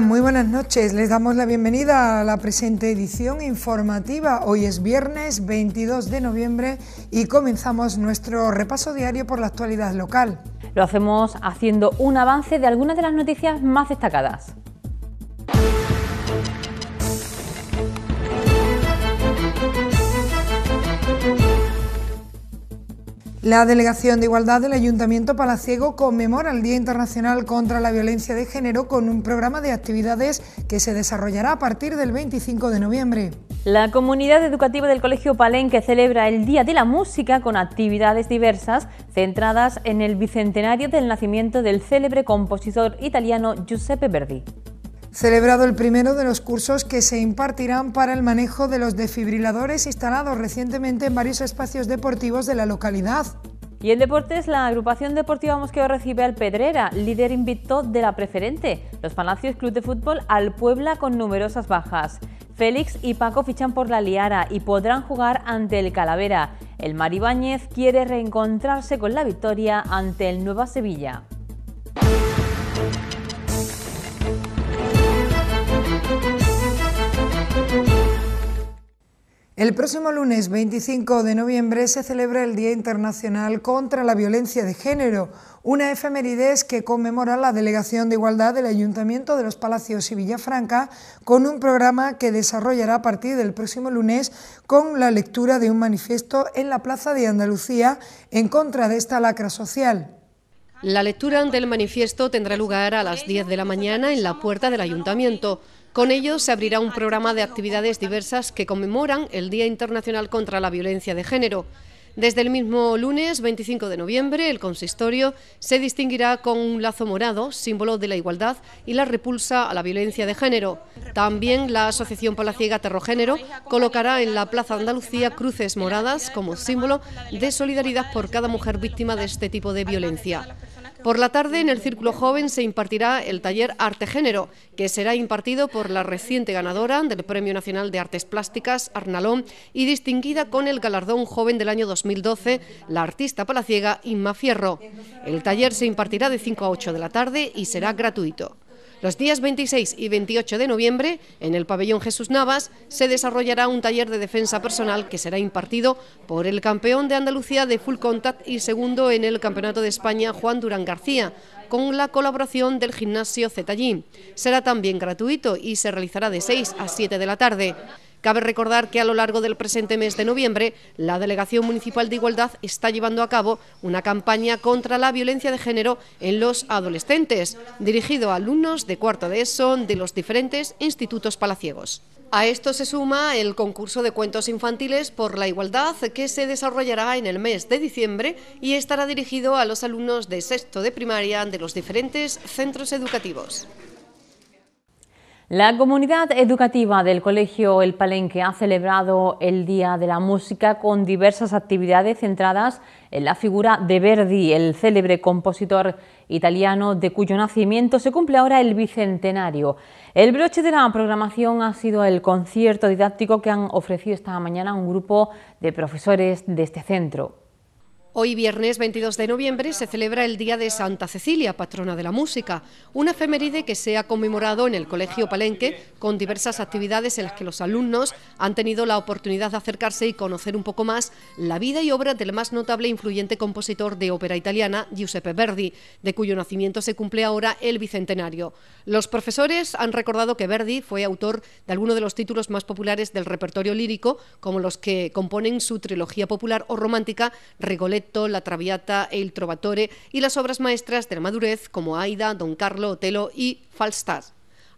Muy buenas noches. Les damos la bienvenida a la presente edición informativa. Hoy es viernes 22 de noviembre y comenzamos nuestro repaso diario por la actualidad local. Lo hacemos haciendo un avance de algunas de las noticias más destacadas. La Delegación de Igualdad del Ayuntamiento Palaciego conmemora el Día Internacional contra la Violencia de Género con un programa de actividades que se desarrollará a partir del 25 de noviembre. La comunidad educativa del Colegio Palenque celebra el Día de la Música con actividades diversas centradas en el bicentenario del nacimiento del célebre compositor italiano Giuseppe Verdi celebrado el primero de los cursos que se impartirán para el manejo de los desfibriladores instalados recientemente en varios espacios deportivos de la localidad. Y en deportes, la agrupación deportiva Mosqueo recibe al Pedrera, líder invicto de la preferente. Los Palacios Club de Fútbol al Puebla con numerosas bajas. Félix y Paco fichan por la Liara y podrán jugar ante el Calavera. El Maribáñez quiere reencontrarse con la victoria ante el Nueva Sevilla. El próximo lunes 25 de noviembre se celebra el Día Internacional contra la Violencia de Género, una efemérides que conmemora la Delegación de Igualdad del Ayuntamiento de los Palacios y Villafranca con un programa que desarrollará a partir del próximo lunes con la lectura de un manifiesto en la Plaza de Andalucía en contra de esta lacra social. La lectura del manifiesto tendrá lugar a las 10 de la mañana en la puerta del Ayuntamiento. Con ello se abrirá un programa de actividades diversas que conmemoran el Día Internacional contra la Violencia de Género. Desde el mismo lunes 25 de noviembre, el consistorio se distinguirá con un lazo morado, símbolo de la igualdad y la repulsa a la violencia de género. También la Asociación Palaciega Terrogénero colocará en la Plaza Andalucía cruces moradas como símbolo de solidaridad por cada mujer víctima de este tipo de violencia. Por la tarde, en el Círculo Joven se impartirá el taller Arte Género, que será impartido por la reciente ganadora del Premio Nacional de Artes Plásticas, Arnalón, y distinguida con el galardón joven del año 2012, la artista palaciega Inma Fierro. El taller se impartirá de 5 a 8 de la tarde y será gratuito. Los días 26 y 28 de noviembre, en el pabellón Jesús Navas, se desarrollará un taller de defensa personal que será impartido por el campeón de Andalucía de Full Contact y segundo en el Campeonato de España, Juan Durán García, con la colaboración del gimnasio Zetallín. Será también gratuito y se realizará de 6 a 7 de la tarde. Cabe recordar que a lo largo del presente mes de noviembre, la Delegación Municipal de Igualdad está llevando a cabo una campaña contra la violencia de género en los adolescentes, dirigido a alumnos de cuarto de ESO de los diferentes institutos palaciegos. A esto se suma el concurso de cuentos infantiles por la igualdad que se desarrollará en el mes de diciembre y estará dirigido a los alumnos de sexto de primaria de los diferentes centros educativos. La comunidad educativa del Colegio El Palenque ha celebrado el Día de la Música con diversas actividades centradas en la figura de Verdi, el célebre compositor italiano de cuyo nacimiento se cumple ahora el bicentenario. El broche de la programación ha sido el concierto didáctico que han ofrecido esta mañana un grupo de profesores de este centro. Hoy viernes 22 de noviembre se celebra el Día de Santa Cecilia, patrona de la música, una efeméride que se ha conmemorado en el Colegio Palenque con diversas actividades en las que los alumnos han tenido la oportunidad de acercarse y conocer un poco más la vida y obra del más notable e influyente compositor de ópera italiana, Giuseppe Verdi, de cuyo nacimiento se cumple ahora el bicentenario. Los profesores han recordado que Verdi fue autor de algunos de los títulos más populares del repertorio lírico, como los que componen su trilogía popular o romántica Rigoletto la Traviata e il Trovatore y las obras maestras de la madurez como Aida, Don Carlo, Otelo y Falstaff.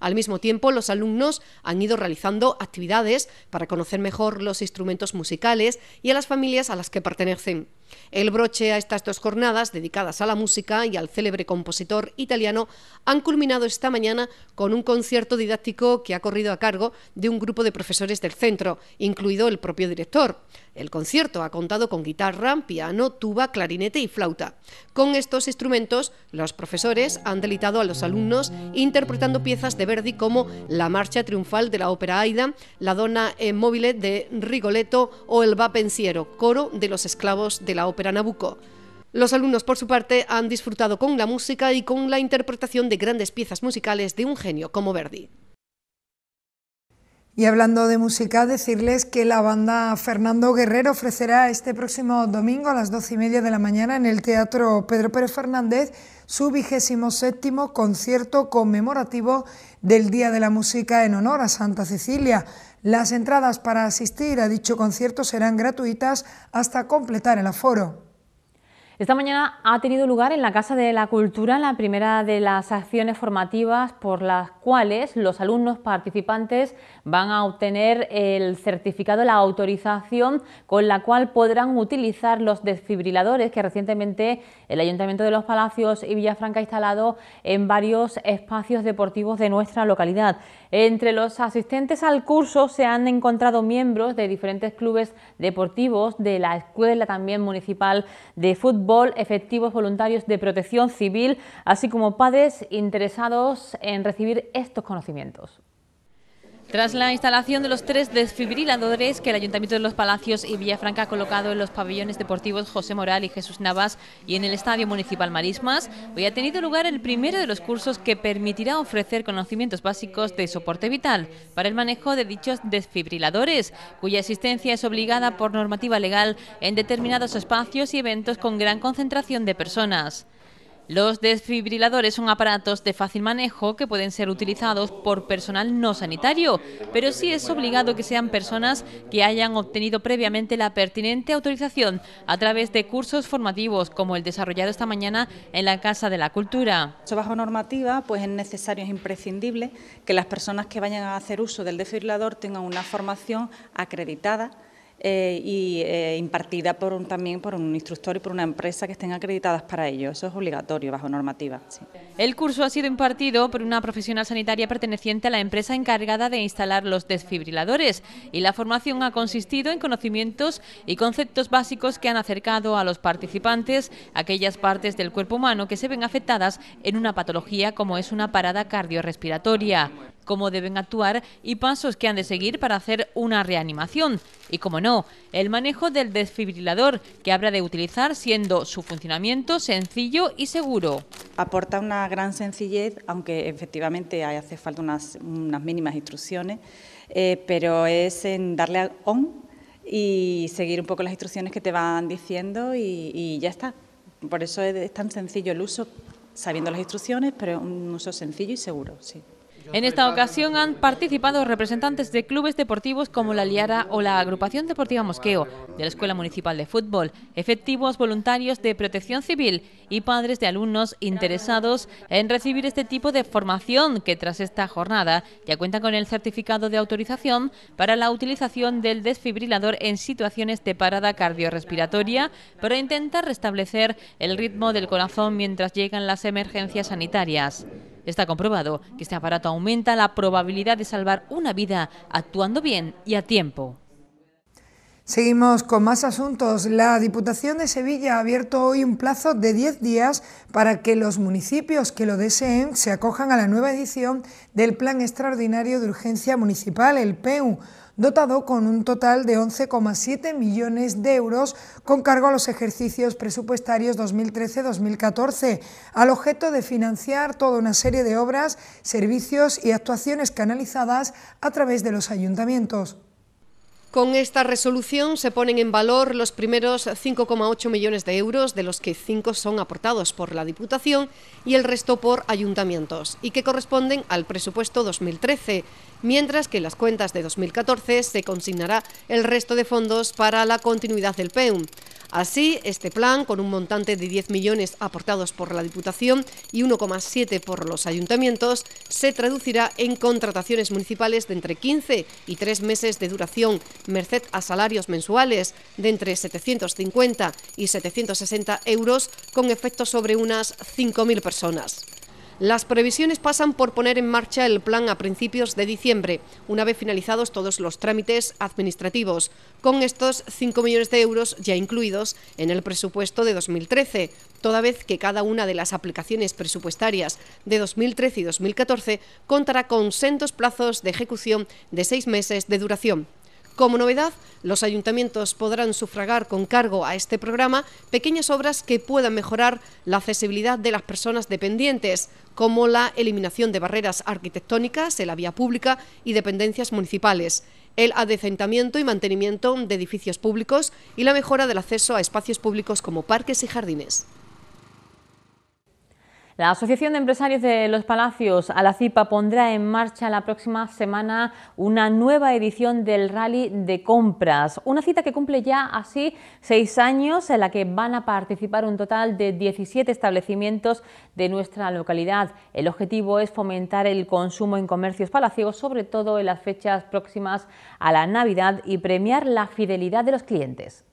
Al mismo tiempo, los alumnos han ido realizando actividades para conocer mejor los instrumentos musicales y a las familias a las que pertenecen. El broche a estas dos jornadas dedicadas a la música y al célebre compositor italiano han culminado esta mañana con un concierto didáctico que ha corrido a cargo de un grupo de profesores del centro, incluido el propio director. El concierto ha contado con guitarra, piano, tuba, clarinete y flauta. Con estos instrumentos, los profesores han delitado a los alumnos interpretando piezas de Verdi como la marcha triunfal de la ópera Aida, la donna e mobile de Rigoletto o el va pensiero, coro de los esclavos de la ópera Nabucco. Los alumnos, por su parte, han disfrutado con la música y con la interpretación de grandes piezas musicales de un genio como Verdi. Y hablando de música, decirles que la banda Fernando Guerrero ofrecerá este próximo domingo a las doce y media de la mañana en el Teatro Pedro Pérez Fernández su vigésimo séptimo concierto conmemorativo del Día de la Música en honor a Santa Cecilia. Las entradas para asistir a dicho concierto serán gratuitas hasta completar el aforo. Esta mañana ha tenido lugar en la Casa de la Cultura la primera de las acciones formativas por las cuales los alumnos participantes van a obtener el certificado, la autorización con la cual podrán utilizar los desfibriladores que recientemente el Ayuntamiento de los Palacios y Villafranca ha instalado en varios espacios deportivos de nuestra localidad. Entre los asistentes al curso se han encontrado miembros de diferentes clubes deportivos, de la Escuela también municipal de fútbol, efectivos voluntarios de protección civil, así como padres interesados en recibir estos conocimientos. Tras la instalación de los tres desfibriladores que el Ayuntamiento de los Palacios y Villafranca ha colocado en los pabellones deportivos José Moral y Jesús Navas y en el Estadio Municipal Marismas, hoy ha tenido lugar el primero de los cursos que permitirá ofrecer conocimientos básicos de soporte vital para el manejo de dichos desfibriladores, cuya existencia es obligada por normativa legal en determinados espacios y eventos con gran concentración de personas. Los desfibriladores son aparatos de fácil manejo que pueden ser utilizados por personal no sanitario, pero sí es obligado que sean personas que hayan obtenido previamente la pertinente autorización a través de cursos formativos como el desarrollado esta mañana en la Casa de la Cultura. Bajo normativa, pues es necesario, es imprescindible que las personas que vayan a hacer uso del desfibrilador tengan una formación acreditada eh, y eh, impartida por también por un instructor y por una empresa que estén acreditadas para ello. Eso es obligatorio bajo normativa. El curso ha sido impartido por una profesional sanitaria perteneciente a la empresa encargada de instalar los desfibriladores y la formación ha consistido en conocimientos y conceptos básicos que han acercado a los participantes aquellas partes del cuerpo humano que se ven afectadas en una patología como es una parada cardiorrespiratoria cómo deben actuar y pasos que han de seguir para hacer una reanimación. Y como no, el manejo del desfibrilador que habrá de utilizar siendo su funcionamiento sencillo y seguro. Aporta una gran sencillez, aunque efectivamente hace falta unas, mínimas instrucciones, eh, pero es en darle a on y seguir un poco las instrucciones que te van diciendo y ya está. Por eso es tan sencillo el uso, sabiendo las instrucciones, pero un uso sencillo y seguro, sí. En esta ocasión han participado representantes de clubes deportivos como la Liara o la Agrupación Deportiva Mosqueo, de la Escuela Municipal de Fútbol, efectivos voluntarios de protección civil y padres de alumnos interesados en recibir este tipo de formación que tras esta jornada ya cuentan con el certificado de autorización para la utilización del desfibrilador en situaciones de parada cardiorrespiratoria para intentar restablecer el ritmo del corazón mientras llegan las emergencias sanitarias. Está comprobado que este aparato aumenta la probabilidad de salvar una vida actuando bien y a tiempo. Seguimos con más asuntos. La Diputación de Sevilla ha abierto hoy un plazo de 10 días para que los municipios que lo deseen se acojan a la nueva edición del Plan Extraordinario de Urgencia Municipal, el PEU dotado con un total de 11,7 millones de euros con cargo a los ejercicios presupuestarios 2013-2014, al objeto de financiar toda una serie de obras, servicios y actuaciones canalizadas a través de los ayuntamientos. Con esta resolución se ponen en valor los primeros 5,8 millones de euros, de los que 5 son aportados por la Diputación y el resto por ayuntamientos, y que corresponden al presupuesto 2013, mientras que en las cuentas de 2014 se consignará el resto de fondos para la continuidad del PEUM. Así, este plan, con un montante de 10 millones aportados por la Diputación y 1,7 por los ayuntamientos, se traducirá en contrataciones municipales de entre 15 y 3 meses de duración, merced a salarios mensuales de entre 750 y 760 euros, con efecto sobre unas 5.000 personas. Las previsiones pasan por poner en marcha el plan a principios de diciembre, una vez finalizados todos los trámites administrativos, con estos 5 millones de euros ya incluidos en el presupuesto de 2013, toda vez que cada una de las aplicaciones presupuestarias de 2013 y 2014 contará con sendos plazos de ejecución de seis meses de duración. Como novedad, los ayuntamientos podrán sufragar con cargo a este programa pequeñas obras que puedan mejorar la accesibilidad de las personas dependientes, como la eliminación de barreras arquitectónicas en la vía pública y dependencias municipales, el adecentamiento y mantenimiento de edificios públicos y la mejora del acceso a espacios públicos como parques y jardines. La Asociación de Empresarios de los Palacios, Alacipa, pondrá en marcha la próxima semana una nueva edición del Rally de Compras, una cita que cumple ya así seis años en la que van a participar un total de 17 establecimientos de nuestra localidad. El objetivo es fomentar el consumo en comercios palaciegos, sobre todo en las fechas próximas a la Navidad y premiar la fidelidad de los clientes.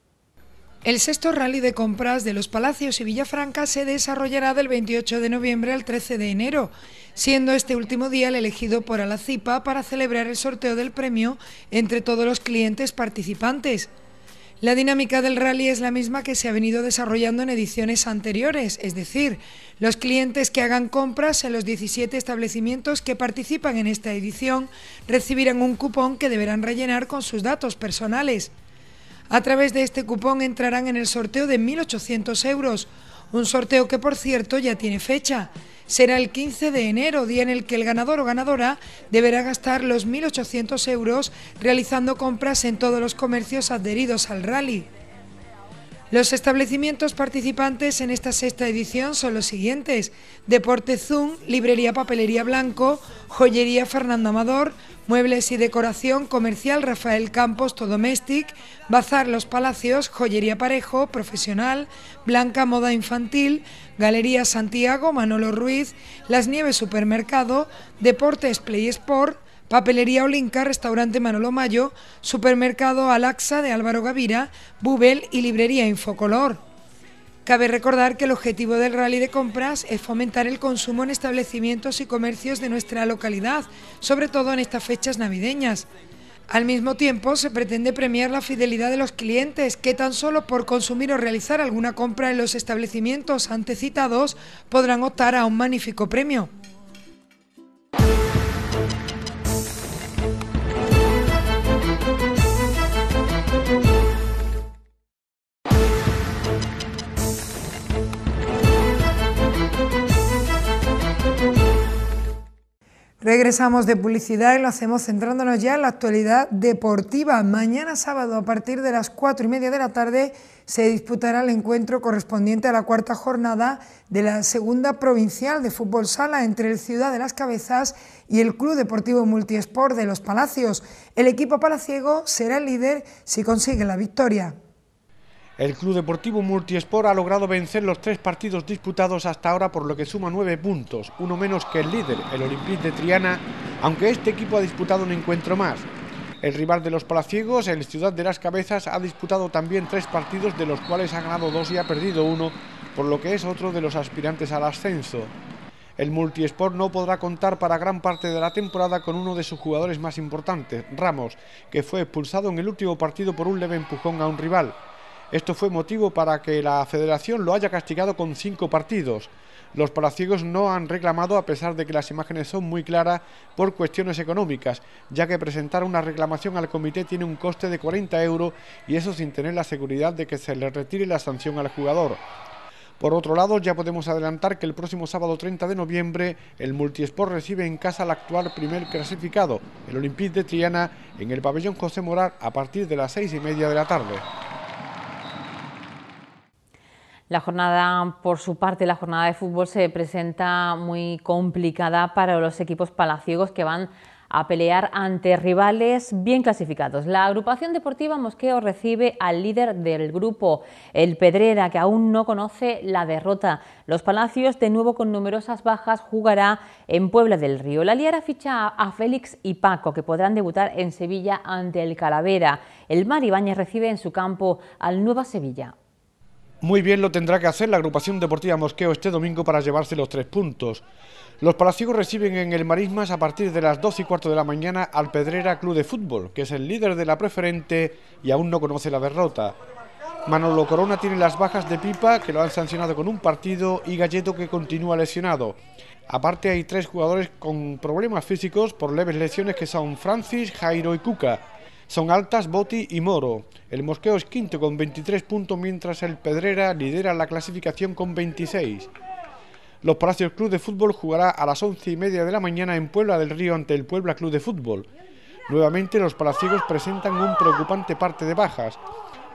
El sexto rally de compras de los Palacios y Villafranca se desarrollará del 28 de noviembre al 13 de enero, siendo este último día el elegido por Alacipa para celebrar el sorteo del premio entre todos los clientes participantes. La dinámica del rally es la misma que se ha venido desarrollando en ediciones anteriores, es decir, los clientes que hagan compras en los 17 establecimientos que participan en esta edición recibirán un cupón que deberán rellenar con sus datos personales. A través de este cupón entrarán en el sorteo de 1.800 euros, un sorteo que por cierto ya tiene fecha. Será el 15 de enero, día en el que el ganador o ganadora deberá gastar los 1.800 euros realizando compras en todos los comercios adheridos al rally. Los establecimientos participantes en esta sexta edición son los siguientes: Deporte Zoom, Librería Papelería Blanco, Joyería Fernando Amador, Muebles y Decoración Comercial Rafael Campos Todomestic, Bazar Los Palacios, Joyería Parejo, Profesional, Blanca Moda Infantil, Galería Santiago, Manolo Ruiz, Las Nieves Supermercado, Deportes Play Sport, Papelería Olinka, Restaurante Manolo Mayo, Supermercado Alaxa de Álvaro Gavira, Bubel y Librería Infocolor. Cabe recordar que el objetivo del rally de compras es fomentar el consumo en establecimientos y comercios de nuestra localidad, sobre todo en estas fechas navideñas. Al mismo tiempo, se pretende premiar la fidelidad de los clientes que tan solo por consumir o realizar alguna compra en los establecimientos antecitados podrán optar a un magnífico premio. Regresamos de publicidad y lo hacemos centrándonos ya en la actualidad deportiva. Mañana sábado a partir de las cuatro y media de la tarde se disputará el encuentro correspondiente a la cuarta jornada de la segunda provincial de fútbol sala entre el Ciudad de las Cabezas y el Club Deportivo Multiesport de Los Palacios. El equipo palaciego será el líder si consigue la victoria. El Club Deportivo Multiesport ha logrado vencer los tres partidos disputados hasta ahora por lo que suma nueve puntos, uno menos que el líder, el Olympique de Triana, aunque este equipo ha disputado un encuentro más. El rival de los palaciegos, el Ciudad de las Cabezas, ha disputado también tres partidos de los cuales ha ganado dos y ha perdido uno, por lo que es otro de los aspirantes al ascenso. El Multiesport no podrá contar para gran parte de la temporada con uno de sus jugadores más importantes, Ramos, que fue expulsado en el último partido por un leve empujón a un rival. Esto fue motivo para que la federación lo haya castigado con cinco partidos. Los palaciegos no han reclamado a pesar de que las imágenes son muy claras por cuestiones económicas, ya que presentar una reclamación al comité tiene un coste de 40 euros y eso sin tener la seguridad de que se le retire la sanción al jugador. Por otro lado, ya podemos adelantar que el próximo sábado 30 de noviembre el Multiesport recibe en casa al actual primer clasificado, el Olympique de Triana, en el pabellón José Morar a partir de las seis y media de la tarde. La jornada, por su parte, la jornada de fútbol se presenta muy complicada para los equipos palaciegos que van a pelear ante rivales bien clasificados. La agrupación deportiva Mosqueo recibe al líder del grupo, el Pedrera, que aún no conoce la derrota. Los Palacios, de nuevo con numerosas bajas, jugará en Puebla del Río. La Liara ficha a Félix y Paco, que podrán debutar en Sevilla ante el Calavera. El Mar Ibáñez recibe en su campo al Nueva Sevilla. Muy bien lo tendrá que hacer la agrupación deportiva Mosqueo este domingo para llevarse los tres puntos. Los palaciegos reciben en el Marismas a partir de las 12 y cuarto de la mañana al Pedrera Club de Fútbol, que es el líder de la preferente y aún no conoce la derrota. Manolo Corona tiene las bajas de Pipa, que lo han sancionado con un partido, y Galleto, que continúa lesionado. Aparte hay tres jugadores con problemas físicos por leves lesiones que son Francis, Jairo y Cuca. Son altas Boti y Moro. El Mosqueo es quinto con 23 puntos, mientras el Pedrera lidera la clasificación con 26. Los Palacios Club de Fútbol jugará a las once y media de la mañana en Puebla del Río ante el Puebla Club de Fútbol. Nuevamente los palaciegos presentan un preocupante parte de bajas.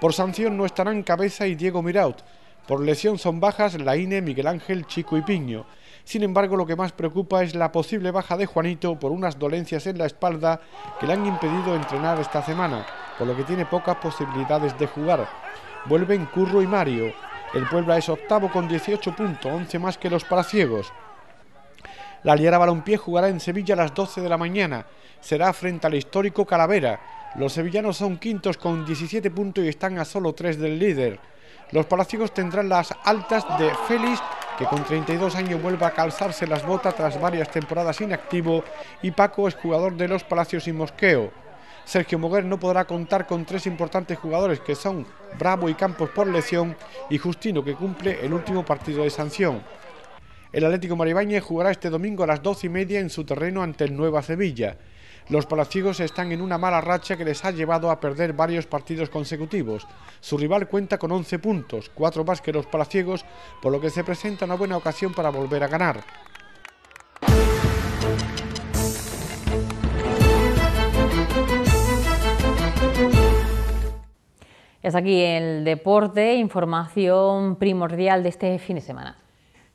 Por sanción no estarán Cabeza y Diego Miraut. Por lesión son bajas Laine, Miguel Ángel, Chico y Piño. Sin embargo, lo que más preocupa es la posible baja de Juanito por unas dolencias en la espalda que le han impedido entrenar esta semana, por lo que tiene pocas posibilidades de jugar. Vuelven Curro y Mario. El Puebla es octavo con 18 puntos, 11 más que los palaciegos. La Liera Balompié jugará en Sevilla a las 12 de la mañana. Será frente al histórico Calavera. Los sevillanos son quintos con 17 puntos y están a solo 3 del líder. Los palaciegos tendrán las altas de Félix, que con 32 años vuelve a calzarse las botas tras varias temporadas inactivo, y Paco es jugador de los Palacios y Mosqueo. Sergio Moguer no podrá contar con tres importantes jugadores que son Bravo y Campos por lesión y Justino que cumple el último partido de sanción. El Atlético Maribáñez jugará este domingo a las doce y media en su terreno ante el Nueva Sevilla. Los palaciegos están en una mala racha que les ha llevado a perder varios partidos consecutivos. Su rival cuenta con 11 puntos, cuatro más que los palaciegos, por lo que se presenta una buena ocasión para volver a ganar. Es aquí el deporte, información primordial de este fin de semana.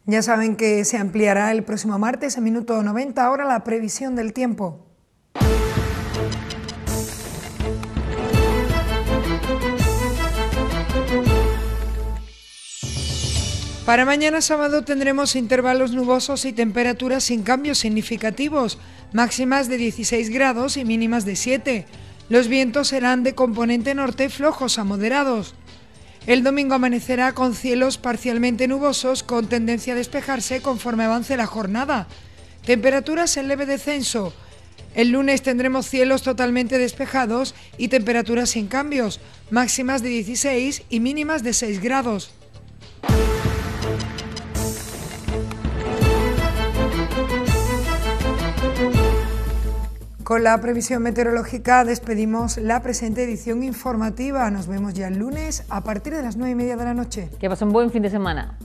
Ya saben que se ampliará el próximo martes, a minuto 90, ahora la previsión del tiempo. Para mañana sábado tendremos intervalos nubosos y temperaturas sin cambios significativos, máximas de 16 grados y mínimas de 7. Los vientos serán de componente norte flojos a moderados. El domingo amanecerá con cielos parcialmente nubosos con tendencia a despejarse conforme avance la jornada. Temperaturas en leve descenso. El lunes tendremos cielos totalmente despejados y temperaturas sin cambios, máximas de 16 y mínimas de 6 grados. Con la previsión meteorológica despedimos la presente edición informativa. Nos vemos ya el lunes a partir de las nueve y media de la noche. Que pasen buen fin de semana.